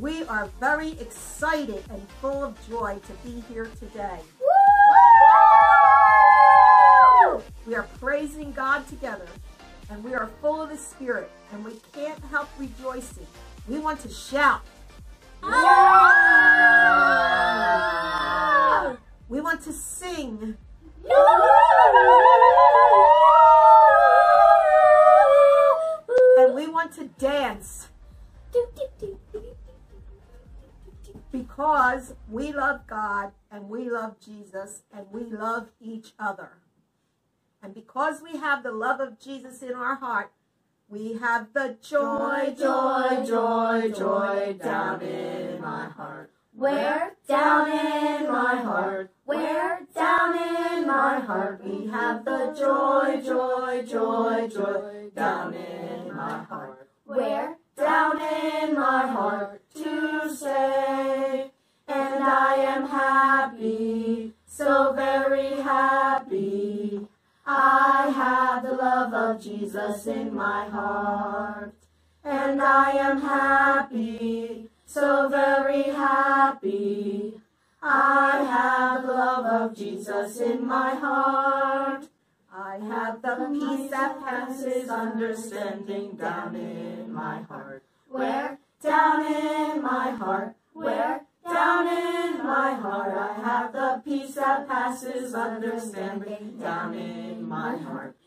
We are very excited and full of joy to be here today. We are praising God together and we are full of the Spirit and we can't help rejoicing. We want to shout. We want to sing. And we want to dance because we love God and we love Jesus and we love each other. And because we have the love of Jesus in our heart, we have the joy, joy, joy, joy down in my heart. Where down in my heart, where down in my heart, we have the joy, joy, joy, joy down in my heart. Where down in my heart to happy, so very happy. I have the love of Jesus in my heart, and I am happy, so very happy. I have the love of Jesus in my heart. I have the peace that passes understanding down in my heart. Where down in my heart, where down in my heart, I have the peace that passes understanding down in my heart.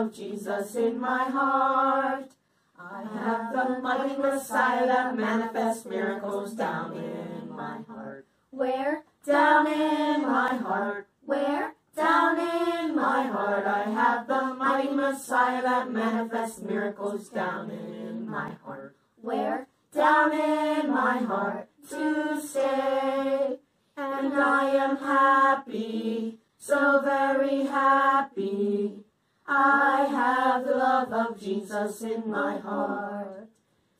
Of Jesus in my heart. I have the mighty Messiah that manifests miracles down in my heart. Where? Down in my heart. Where? Down in my heart. I have the mighty Messiah that manifests miracles down in my heart. Where? Down in my heart to stay. And I am happy, so very happy. I have the love of Jesus in my heart.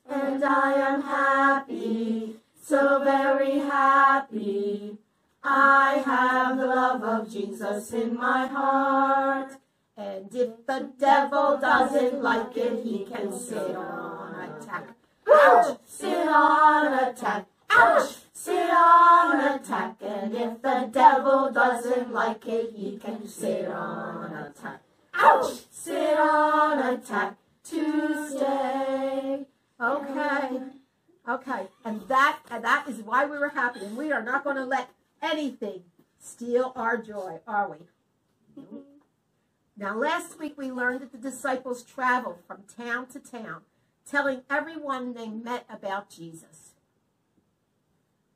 And I am happy, so very happy. I have the love of Jesus in my heart. And if the devil doesn't like it, he can sit on attack. Ouch! Sit on attack. Ouch! Sit on attack. And if the devil doesn't like it, he can sit on attack. Ouch! Sit on attack to stay. Okay. Okay. And that and that is why we were happy. And we are not going to let anything steal our joy, are we? Now, last week we learned that the disciples traveled from town to town, telling everyone they met about Jesus.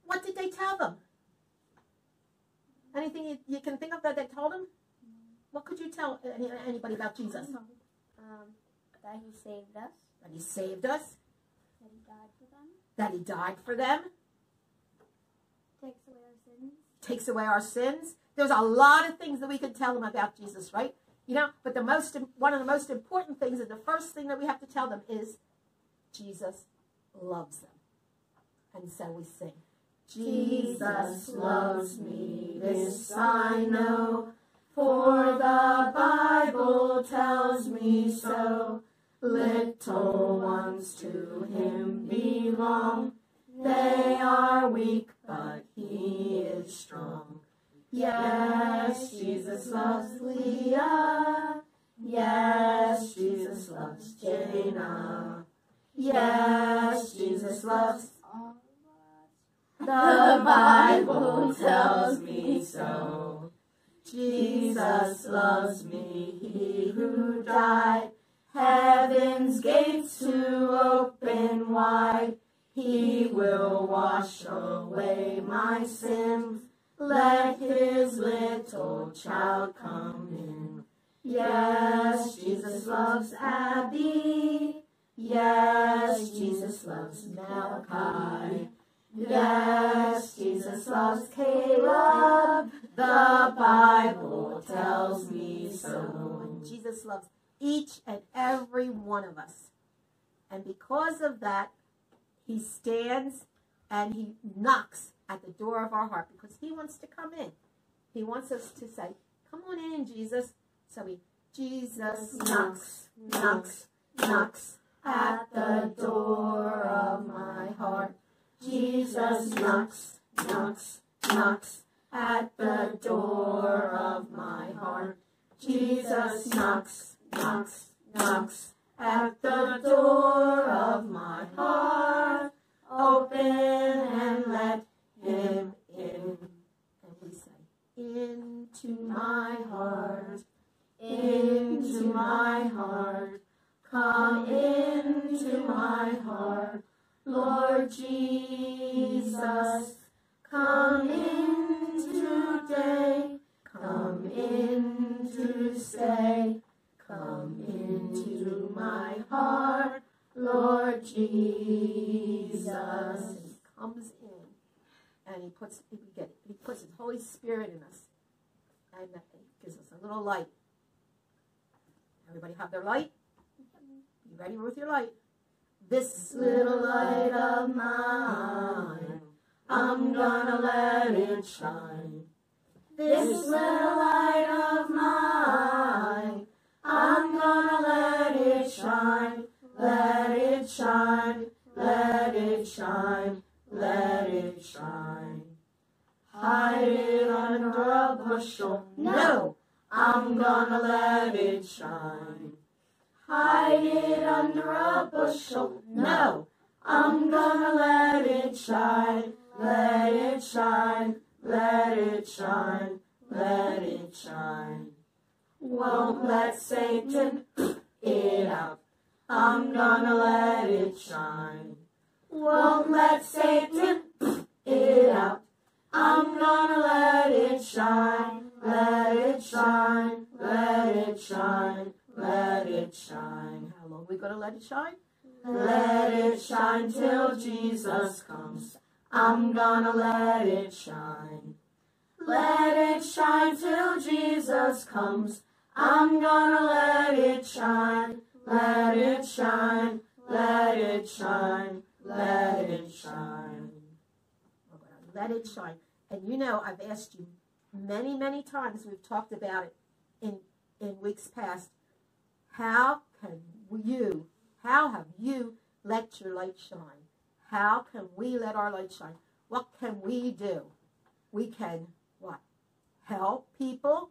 What did they tell them? Anything you, you can think of that they told them? What could you tell any, anybody about Jesus? Um, that he saved us, That he saved us, that he died for them, that he died for them, takes away our sins. takes away our sins. There's a lot of things that we could tell them about Jesus, right? You know, but the most one of the most important things and the first thing that we have to tell them is Jesus loves them. And so we sing. Jesus loves me, this I know, for the Bible tells me so. Little ones to him belong. They are weak, but he is strong. Yes, Jesus loves Leah. Yes, Jesus loves Jaina. Yes, Jesus loves All of us. the Bible tells me so. Jesus loves me, he who died. Heaven's gates to open wide. He will wash away my sins. Let his little child come in. Yes, Jesus loves Abby. Yes, Jesus loves Malachi. Yes, Jesus loves Caleb. The Bible tells me so. And Jesus loves each and every one of us. And because of that, he stands and he knocks at the door of our heart because he wants to come in. He wants us to say, Come on in, Jesus. So we, Jesus knocks, knocks, knocks at the door of my heart. Jesus knocks, knocks, knocks at the door of my heart. Jesus knocks, knocks, knocks at the door of my heart. Open and let him in. And we say, into my heart, into my heart. Come into my heart, Lord Jesus. Come little light. Everybody have their light? You ready with your light? This little light of mine, I'm gonna let it shine. This little light of mine, I'm gonna let it shine. Let it shine, let it shine, let it shine. Hide it under a bushel. No, I'm gonna let it shine. Hide it under a bushel. No, I'm gonna let it shine. Let it shine, let it shine, let it shine. Won't let Satan it out. I'm gonna let it shine. Won't let Satan let it shine? Let it shine till Jesus comes. I'm gonna let it shine. Let it shine till Jesus comes. I'm gonna let it shine. Let it shine. Let it shine. Let it shine. Let it shine. And you know, I've asked you many, many times, we've talked about it in, in weeks past. How can you, how have you let your light shine? How can we let our light shine? What can we do? We can, what? Help people.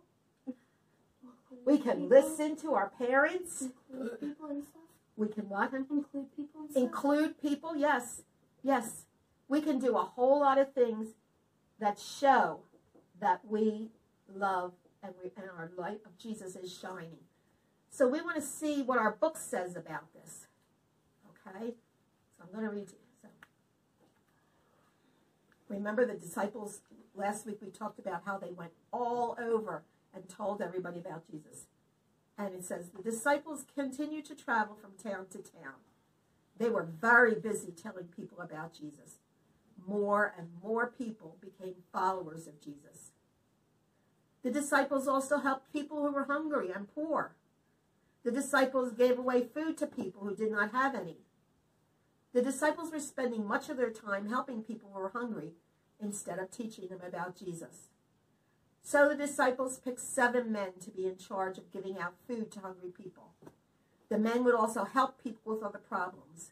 We can listen to our parents. Include people and stuff. We can what? Include people and stuff. Include people, yes. Yes. We can do a whole lot of things that show that we love and, we, and our light of Jesus is shining. So we want to see what our book says about this. Okay? So I'm going to read you. So, remember the disciples, last week we talked about how they went all over and told everybody about Jesus. And it says, the disciples continued to travel from town to town. They were very busy telling people about Jesus. More and more people became followers of Jesus. The disciples also helped people who were hungry and poor. The disciples gave away food to people who did not have any. The disciples were spending much of their time helping people who were hungry instead of teaching them about Jesus. So the disciples picked seven men to be in charge of giving out food to hungry people. The men would also help people with other problems.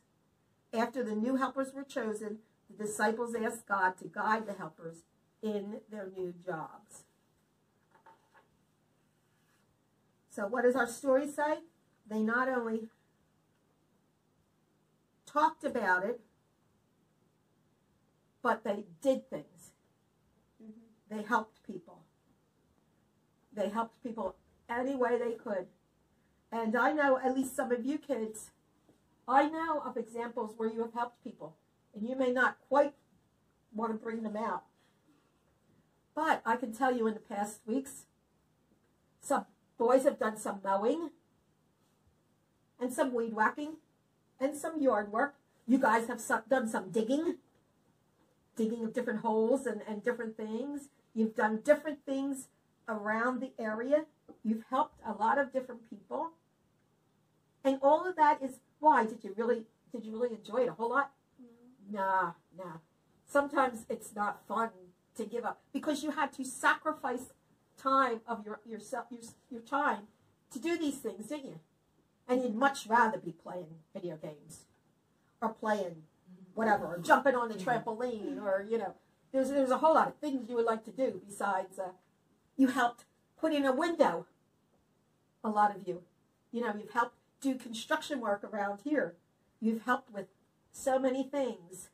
After the new helpers were chosen, the disciples asked God to guide the helpers in their new jobs. So what does our story say? They not only talked about it, but they did things. Mm-hmm. They helped people. They helped people any way they could. And I know at least some of you kids, I know of examples where you have helped people. And you may not quite want to bring them out. But I can tell you in the past weeks, some boys have done some mowing and some weed whacking and some yard work. You guys have some, done some digging, digging of different holes and, and different things. You've done different things around the area. You've helped a lot of different people. And all of that is why did you really did you really enjoy it a whole lot? Mm-hmm. Nah, nah. Sometimes it's not fun to give up because you had to sacrifice time of your yourself your, your time to do these things, didn't you? And you'd much rather be playing video games or playing whatever, or jumping on the trampoline, or you know, there's there's a whole lot of things you would like to do besides. Uh, you helped put in a window. A lot of you, you know, you've helped do construction work around here. You've helped with so many things.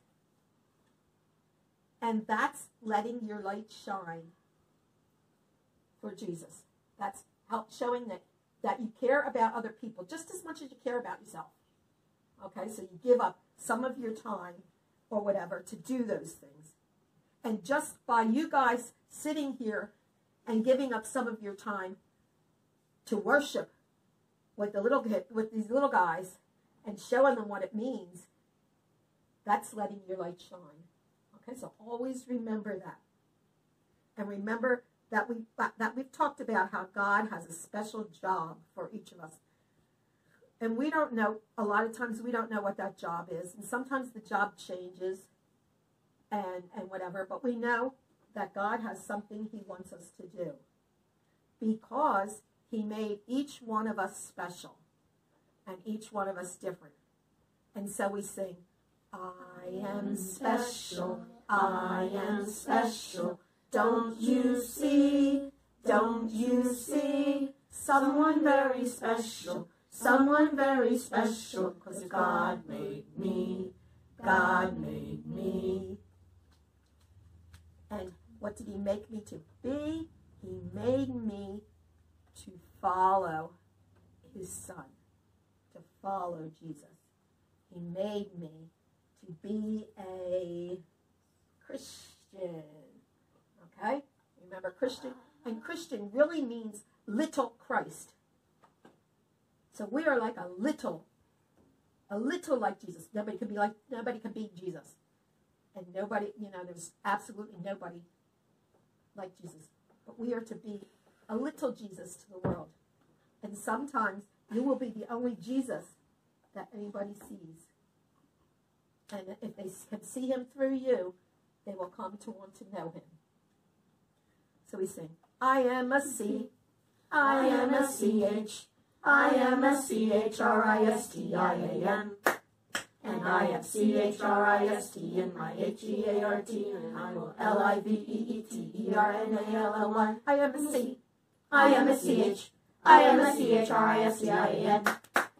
And that's letting your light shine for Jesus. That's help showing that, that you care about other people just as much as you care about yourself. Okay, so you give up some of your time or whatever to do those things. And just by you guys sitting here and giving up some of your time to worship with the little with these little guys and showing them what it means, that's letting your light shine. Okay, so always remember that. And remember that we that we've talked about how God has a special job for each of us. And we don't know a lot of times we don't know what that job is. And sometimes the job changes and and whatever, but we know that God has something he wants us to do. Because he made each one of us special and each one of us different. And so we sing, I am special, I am special. Don't you see, don't you see, someone very special, someone very special, because God made me, God made me. And what did he make me to be? He made me to follow his son, to follow Jesus. He made me to be a Christian. Okay? Remember, Christian? And Christian really means little Christ. So we are like a little, a little like Jesus. Nobody can be like, nobody can be Jesus. And nobody, you know, there's absolutely nobody like Jesus. But we are to be a little Jesus to the world. And sometimes you will be the only Jesus that anybody sees. And if they can see him through you, they will come to want to know him. So we sing, I am a C, I am a C-H, I am a C-H-R-I-S-T-I-A-N. And I have C-H-R-I-S-T in my H-E-A-R-T, and I will L-I-V-E-E-T-E-R-N-A-L-L-Y. I am a C, I am a C-H, I am a C-H-R-I-S-T-I-A-N.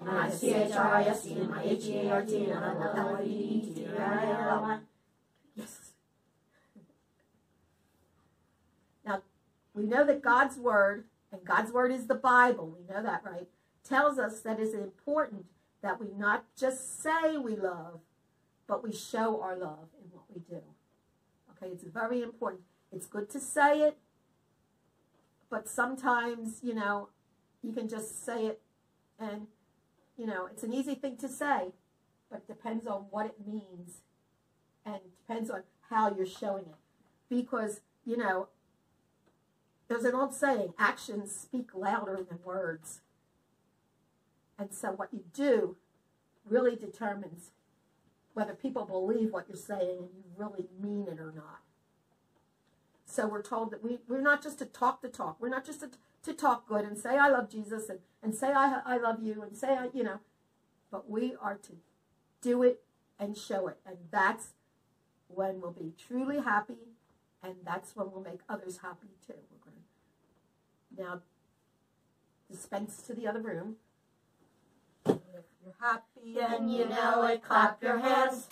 And I have C-H-R-I-S-T in my H-E-A-R-T, and I will L-I-V-E-E-T-E-R-N-A-L-Y. Yes. Now, we know that God's Word, and God's Word is the Bible, we know that, right? Tells us that it's important that we not just say we love, but we show our love in what we do. Okay, it's very important. It's good to say it, but sometimes, you know, you can just say it and, you know, it's an easy thing to say, but it depends on what it means and depends on how you're showing it. Because, you know, there's an old saying, actions speak louder than words. And so what you do really determines whether people believe what you're saying and you really mean it or not. So we're told that we, we're not just to talk the talk. We're not just to, to talk good and say, I love Jesus and, and say, I, I love you and say, I, you know, but we are to do it and show it. And that's when we'll be truly happy and that's when we'll make others happy too. Now dispense to the other room. If you're happy and you know it, clap your hands.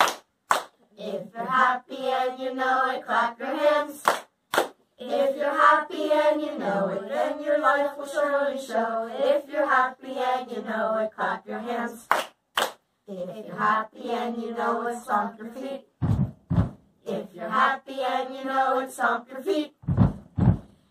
If you're happy and you know it, clap your hands. If you're happy and you know it, then your life will surely show. If you're happy and you know it, clap your hands. If you're happy and you know it, stomp your feet. If you're happy and you know it, stomp your feet.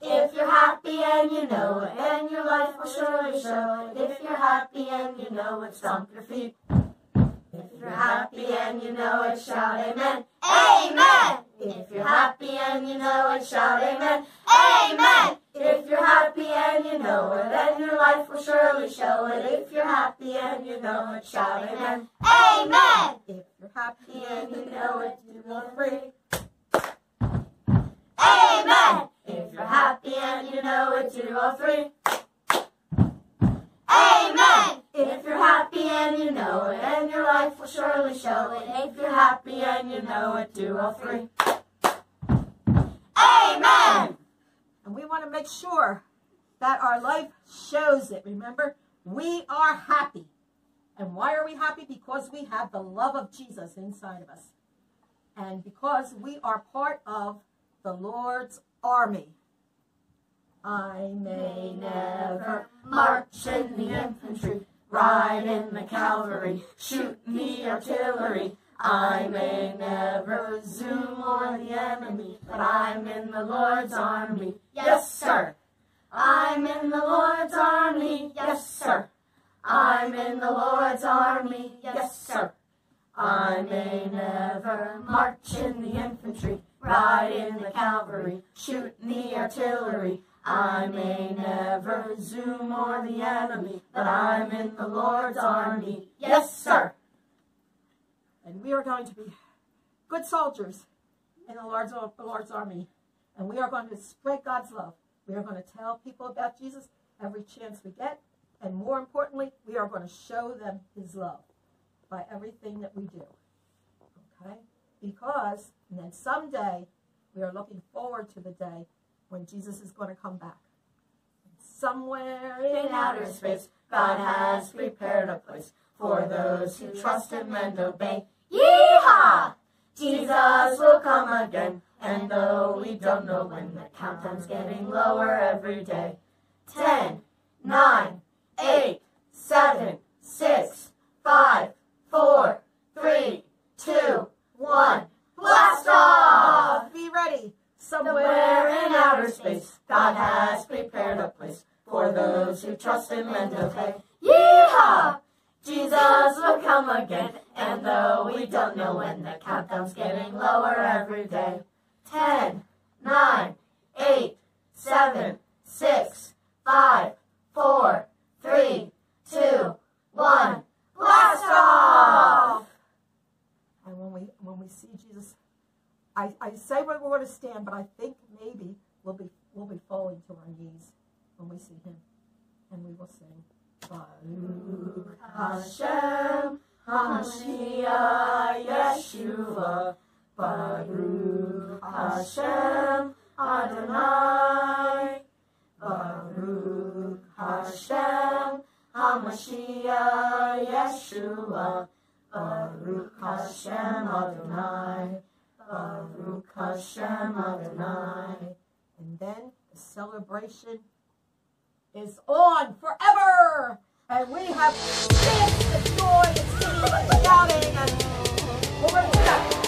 If you're happy and you know it, and your life will surely show it. If you're happy and you know it, stomp your feet. If you're happy and you know it, shout amen. Amen! If you're happy and you know it, shout amen. Amen! If you're happy and you know it, and your life will surely show it. If you're happy and you know it, shout amen. Amen. If you're happy And you know it, you will free. Amen. If you're happy and you know it, you are free. Amen. If you're happy and you know it, and your life will surely show it. If you're happy and you know it, do all three. Amen. And we want to make sure that our life shows it. Remember, we are happy. And why are we happy? Because we have the love of Jesus inside of us. And because we are part of the Lord's army. I may never March in the infantry, ride in the cavalry, shoot the artillery. I may never zoom on the enemy, but I'm in the Lord's army. Yes, sir. I'm in the Lord's army. Yes, sir. I'm in the Lord's army. Yes, sir. I may never march in the infantry, ride in the cavalry, shoot the artillery. I may never zoom on the enemy, but I'm in the Lord's army. Yes, sir. and we are going to be good soldiers in the Lord's, the Lord's army. And we are going to spread God's love. We are going to tell people about Jesus every chance we get. And more importantly, we are going to show them his love by everything that we do. Okay? Because, and then someday, we are looking forward to the day when Jesus is going to come back. Somewhere In outer space, God has prepared a place for those who trust Him and obey. Yeehaw! Jesus will come again, and though we don't know when, the countdown's getting lower every day. Ten, nine, eight, seven, six, five, four, three, two, one. Blast off! Be ready. Somewhere in outer space, God has prepared a place for those who trust Him and obey. Yeehaw! Jesus will come again, and though we don't know when, the countdown's getting lower every day. Ten, nine, eight, seven, six, five, four, three, two, one. Blast off! And when we when we see Jesus, I, say we're going to stand, but I think maybe we'll be we'll be falling to our knees when we see him, and we will sing. Baruch Hashem, HaMashiach, Yeshua, Baruch Hashem, Adonai, Baruch Hashem, HaMashiach, Yeshua, Baruch Hashem, Adonai, Baruch Hashem Adonai. And then the celebration is on forever. And we have danced and joy and singing and shouting and we're